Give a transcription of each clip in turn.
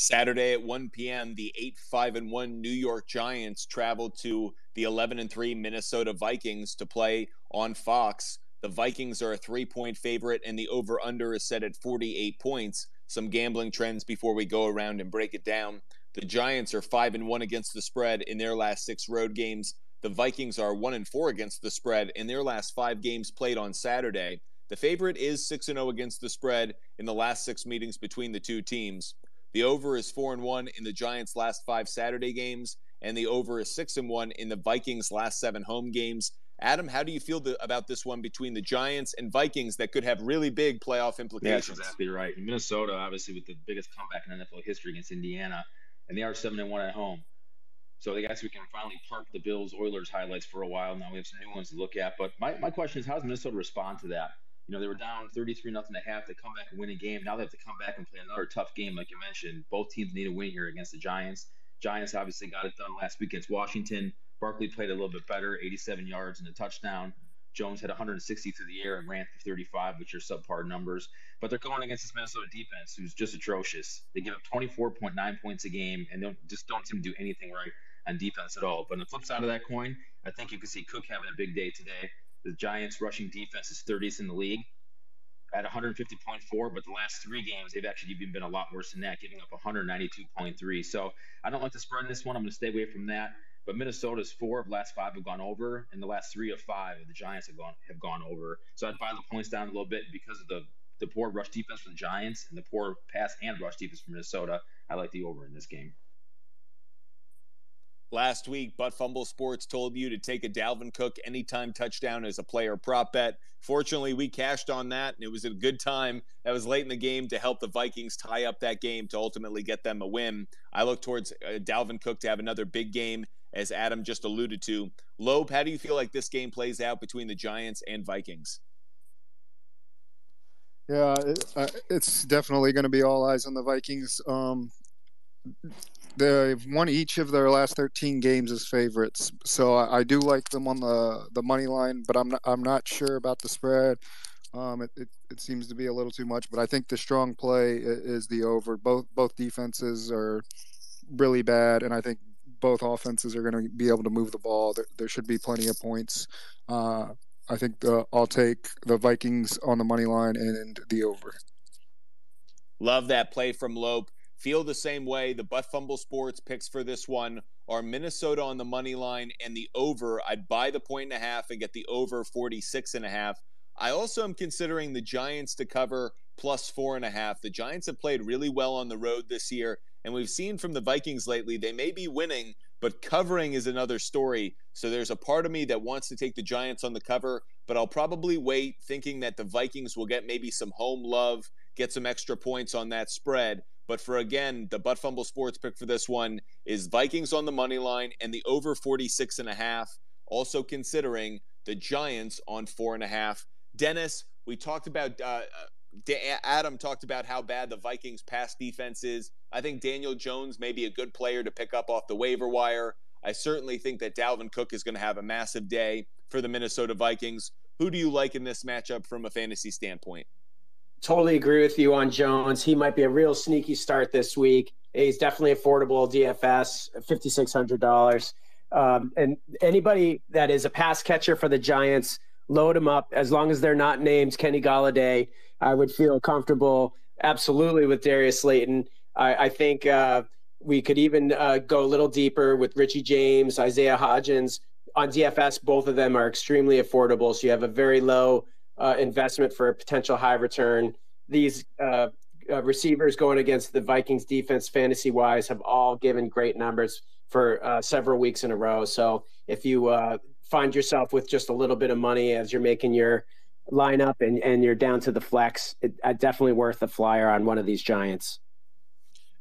Saturday at 1 p.m., the 8 5 and 1 New York Giants traveled to the 11 and 3 Minnesota Vikings to play on Fox. The Vikings are a three point favorite, and the over under is set at 48 points. Some gambling trends before we go around and break it down. The Giants are 5 and 1 against the spread in their last six road games. The Vikings are 1 and 4 against the spread in their last five games played on Saturday. The favorite is 6 0 against the spread in the last six meetings between the two teams. The over is 4 and 1 in the Giants' last five Saturday games, and the over is 6 and 1 in the Vikings' last seven home games. Adam, how do you feel the, about this one between the Giants and Vikings that could have really big playoff implications? Yeah, exactly right. Minnesota, obviously, with the biggest comeback in NFL history against Indiana, and they are seven and one at home. So I guess we can finally park the Bills Oilers highlights for a while. Now we have some new ones to look at. But my, my question is, how does Minnesota respond to that? You know, they were down 33 nothing a half. They come back and win a game. Now they have to come back and play another tough game, like you mentioned. Both teams need a win here against the Giants. Giants obviously got it done last week against Washington. Barkley played a little bit better, 87 yards and a touchdown. Jones had 160 through the air and ran for 35, which are subpar numbers. But they're going against this Minnesota defense, who's just atrocious. They give up 24.9 points a game and don't just don't seem to do anything right on defense at all. But on the flip side of that coin, I think you can see Cook having a big day today. The Giants' rushing defense is 30th in the league at 150.4, but the last three games they've actually even been a lot worse than that, giving up 192.3. So I don't like to spread in this one. I'm going to stay away from that. But Minnesota's four of last five have gone over, and the last three of five of the Giants have gone have gone over. So I'd buy the points down a little bit because of the the poor rush defense for the Giants and the poor pass and rush defense for Minnesota. I like the over in this game. Last week, Butt Fumble Sports told you to take a Dalvin Cook anytime touchdown as a player prop bet. Fortunately, we cashed on that, and it was a good time. That was late in the game to help the Vikings tie up that game to ultimately get them a win. I look towards uh, Dalvin Cook to have another big game, as Adam just alluded to. Loeb, how do you feel like this game plays out between the Giants and Vikings? Yeah, it, uh, it's definitely going to be all eyes on the Vikings. Um, they've won each of their last 13 games as favorites. So I, I, do like them on the, the money line, but I'm not, I'm not sure about the spread. Um, it, it, it, seems to be a little too much, but I think the strong play is the over. Both both defenses are really bad, and I think both offenses are going to be able to move the ball. There, there should be plenty of points. Uh, I think the, I'll take the Vikings on the money line and the over. Love that play from Lope feel the same way. The Butt Fumble Sports picks for this one are Minnesota on the money line and the over. I'd buy the point and a half and get the over 46 and a half. I also am considering the Giants to cover plus four and a half. The Giants have played really well on the road this year, and we've seen from the Vikings lately, they may be winning, but covering is another story. So there's a part of me that wants to take the Giants on the cover, but I'll probably wait thinking that the Vikings will get maybe some home love, get some extra points on that spread. But for again, the Butt Fumble Sports pick for this one is Vikings on the money line and the over 46 and a half. Also considering the Giants on four and a half. Dennis, we talked about uh, uh Adam talked about how bad the Vikings pass defense is. I think Daniel Jones may be a good player to pick up off the waiver wire. I certainly think that Dalvin Cook is going to have a massive day for the Minnesota Vikings. Who do you like in this matchup from a fantasy standpoint? Totally agree with you on Jones. He might be a real sneaky start this week. He's definitely affordable DFS, fifty six hundred dollars. Um, and anybody that is a pass catcher for the Giants, load him up. As long as they're not named Kenny Golladay, I would feel comfortable absolutely with Darius Slayton. I, I think uh, we could even uh, go a little deeper with Richie James, Isaiah Hodgins. On DFS, both of them are extremely affordable. So you have a very low uh, investment for a potential high return. These uh, uh, receivers going against the Vikings defense, fantasy wise, have all given great numbers for uh, several weeks in a row. So if you uh, find yourself with just a little bit of money as you're making your lineup and, and you're down to the flex, it, uh, definitely worth a flyer on one of these Giants.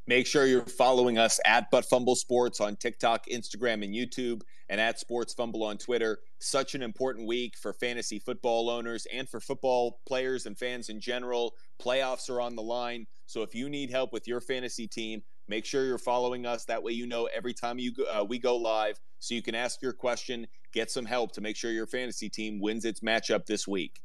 Make sure you're following us at Butt Fumble Sports on TikTok, Instagram, and YouTube, and at Sports Fumble on Twitter. Such an important week for fantasy football owners and for football players and fans in general. Playoffs are on the line. So if you need help with your fantasy team, make sure you're following us. That way, you know every time you go, uh, we go live, so you can ask your question, get some help to make sure your fantasy team wins its matchup this week.